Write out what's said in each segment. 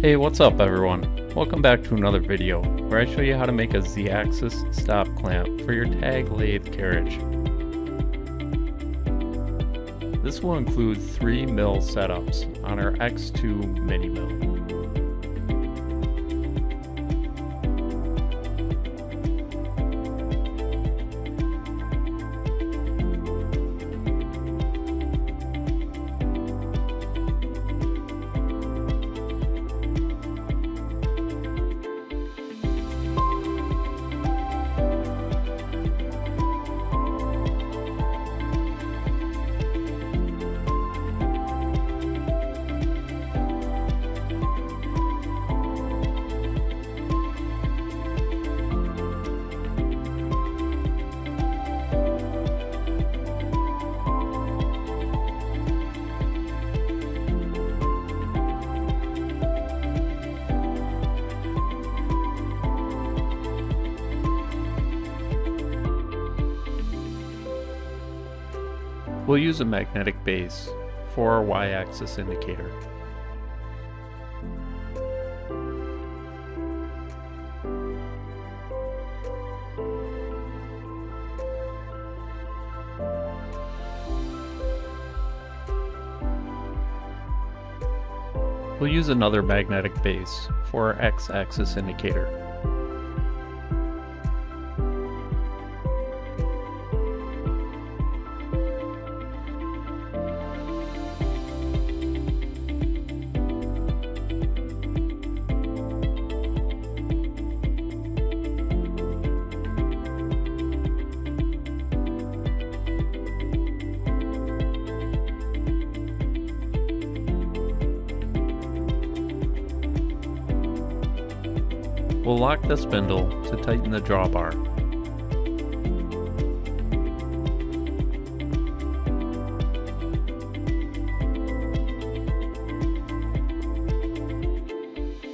Hey, what's up everyone? Welcome back to another video where I show you how to make a Z-axis stop clamp for your Taig lathe carriage. This will include three mill setups on our X2 mini mill. We'll use a magnetic base for our y-axis indicator. We'll use another magnetic base for our x-axis indicator. Lock the spindle to tighten the drawbar.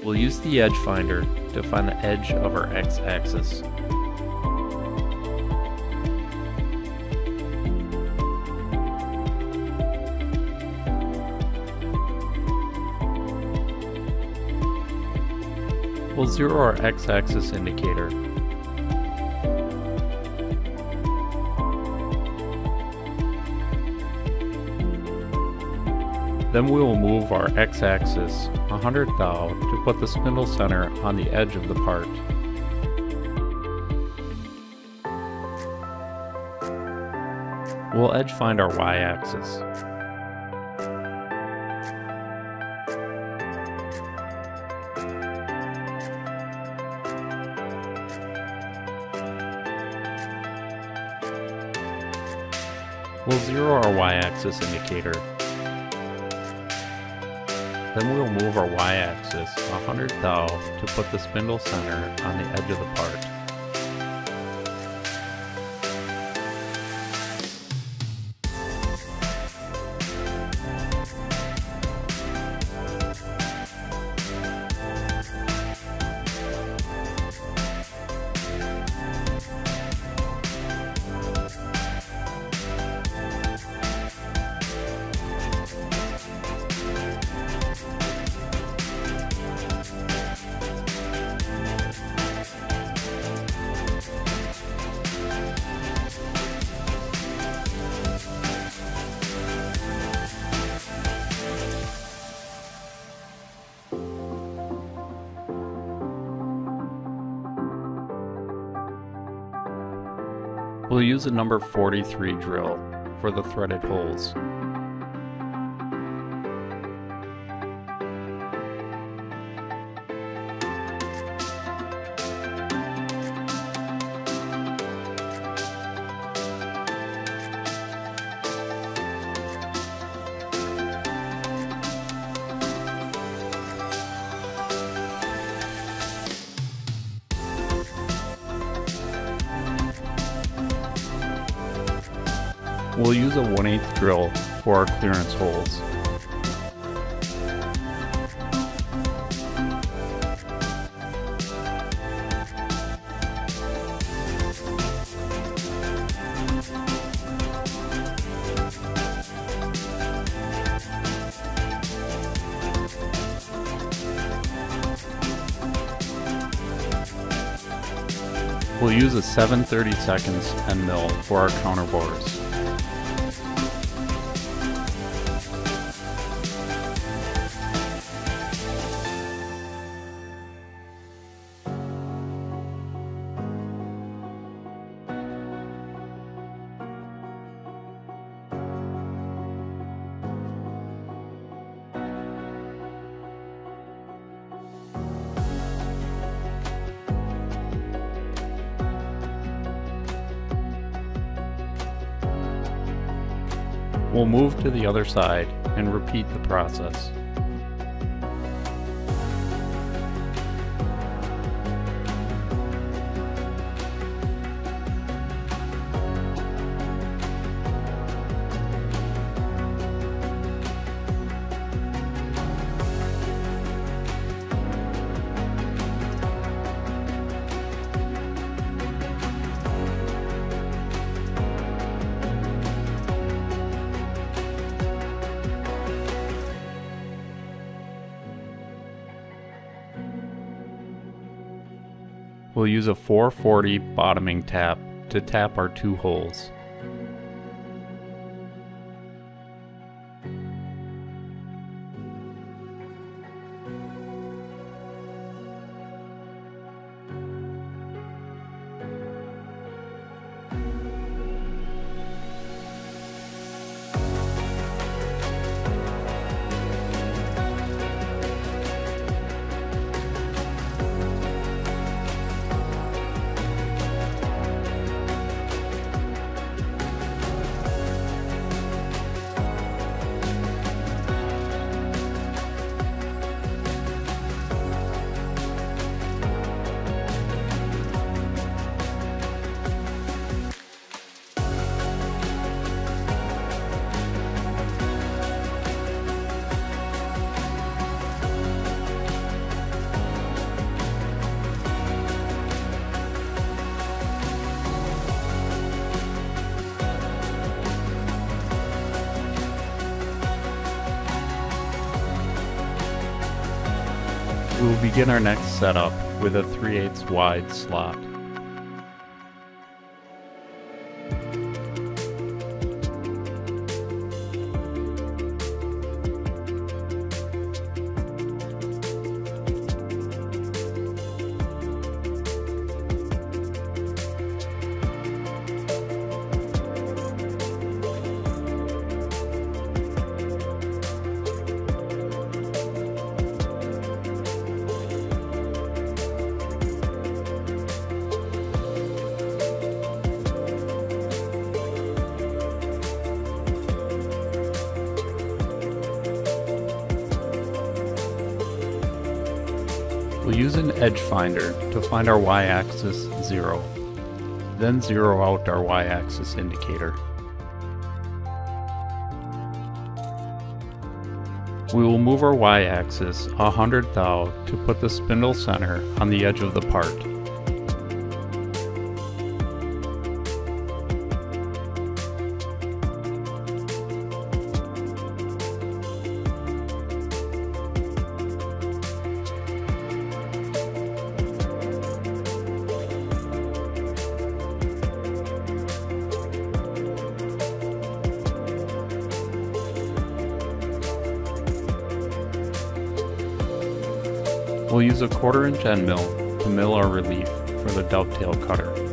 We'll use the edge finder to find the edge of our x-axis. We'll zero our x-axis indicator. Then we will move our x-axis 100 thou to put the spindle center on the edge of the part. We'll edge find our y-axis. We'll zero our y-axis indicator. Then we'll move our y-axis 100 thou to put the spindle center on the edge of the part. We'll use a number 43 drill for the threaded holes. we'll use a 1 8 drill for our clearance holes. We'll use a 7 seconds end mill for our counter bores. We'll move to the other side and repeat the process. We'll use a 440 bottoming tap to tap our two holes. We will begin our next setup with a 3 8 wide slot. Use an edge finder to find our y-axis 0, then zero out our y-axis indicator. We will move our y-axis 100 thou to put the spindle center on the edge of the part. Use a quarter inch end mill to mill our relief for the dovetail cutter.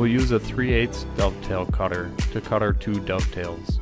We'll use a 3 8 dovetail cutter to cut our two dovetails.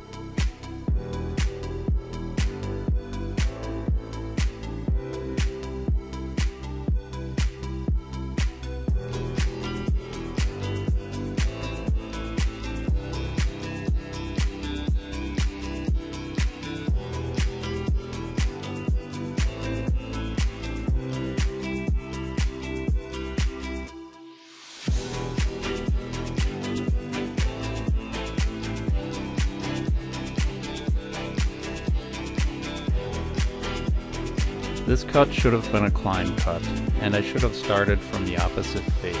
Cut should have been a climb cut, and I should have started from the opposite face.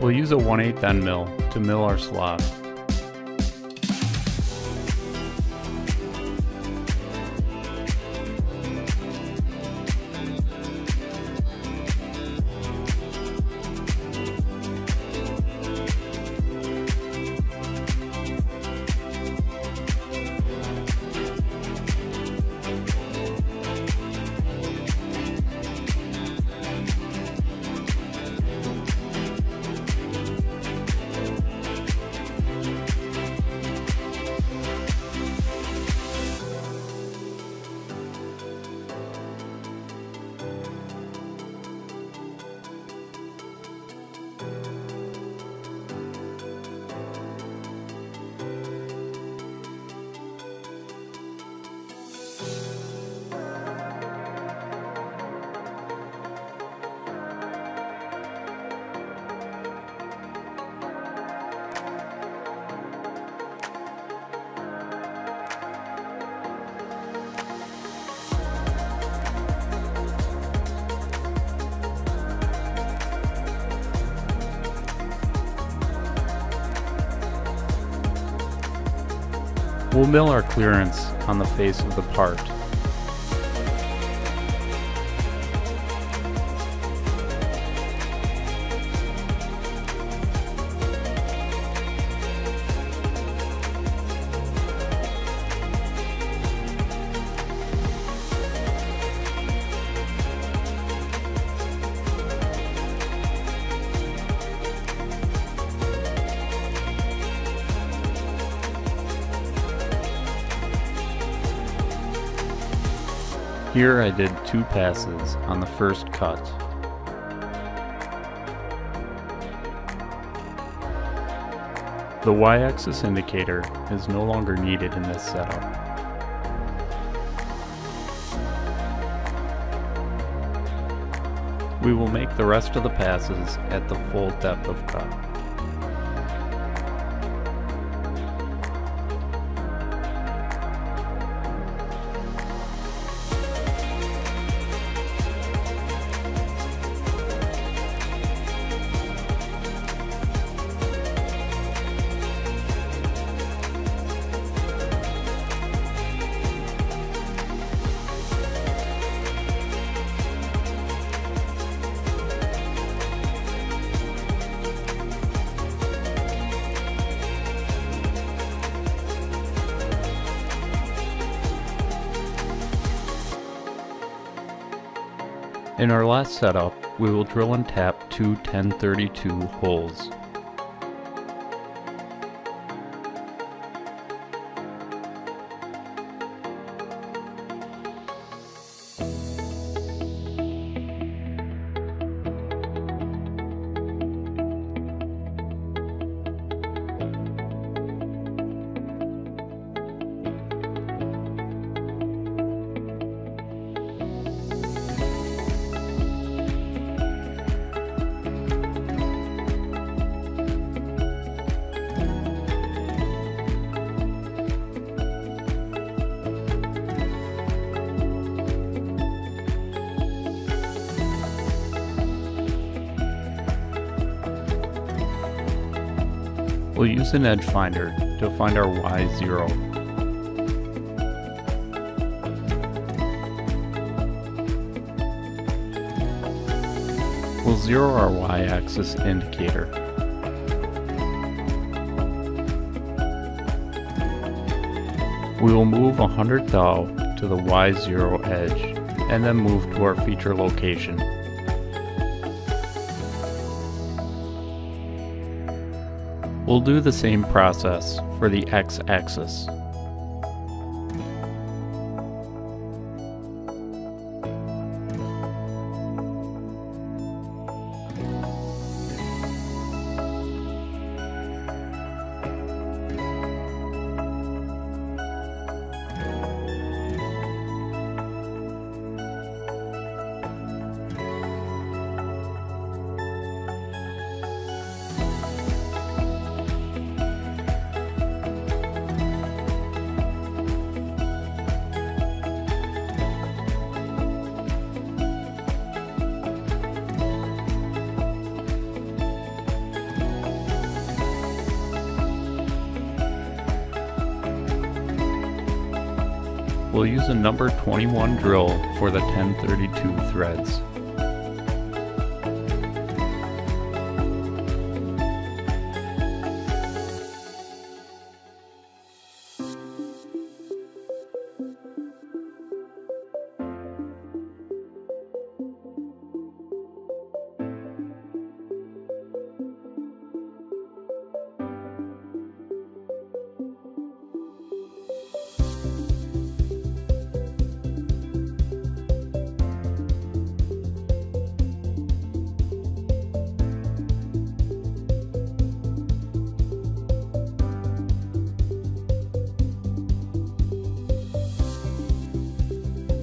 We'll use a 1 8 end mill to mill our slot. We'll mill our clearance on the face of the part. Here I did two passes on the first cut. The y-axis indicator is no longer needed in this setup. We will make the rest of the passes at the full depth of cut. In our last setup, we will drill and tap two 1032 holes. Use an edge finder to find our Y0. We'll zero our Y-axis indicator. We will move 100 thou to the Y0 edge and then move to our feature location. We'll do the same process for the x-axis. We'll use a number 21 drill for the 1032 threads.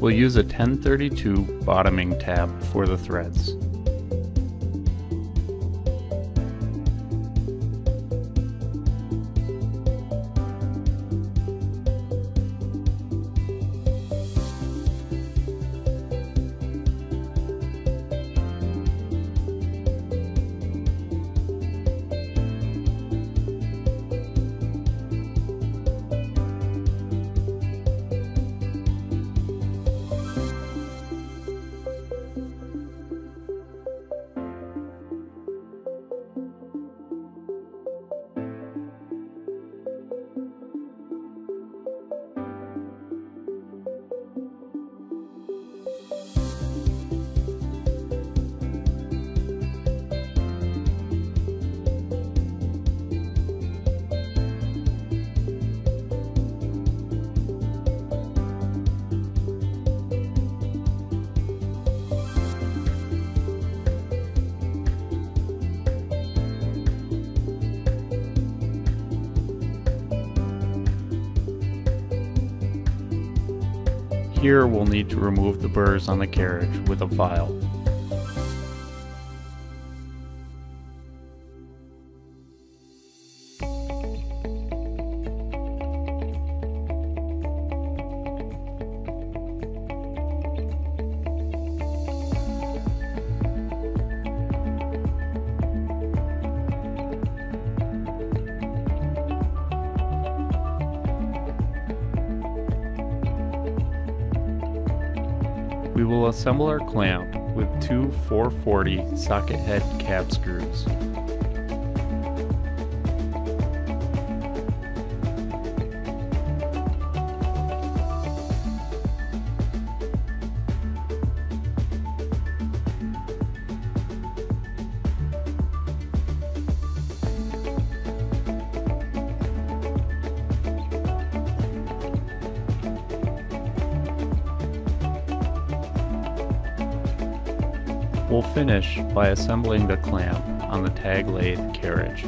We'll use a 1032 bottoming tap for the threads. Here we'll need to remove the burrs on the carriage with a file. Assemble our clamp with two 440 socket head cap screws. Finish by assembling the clamp on the Taig lathe carriage.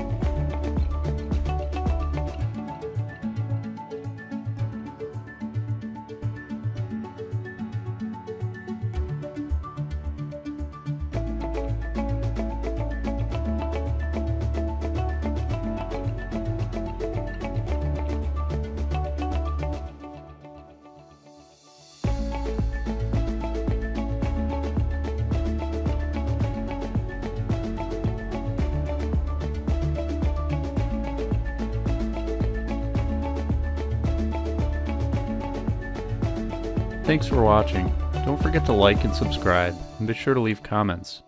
Thanks for watching. Don't forget to like and subscribe, and be sure to leave comments.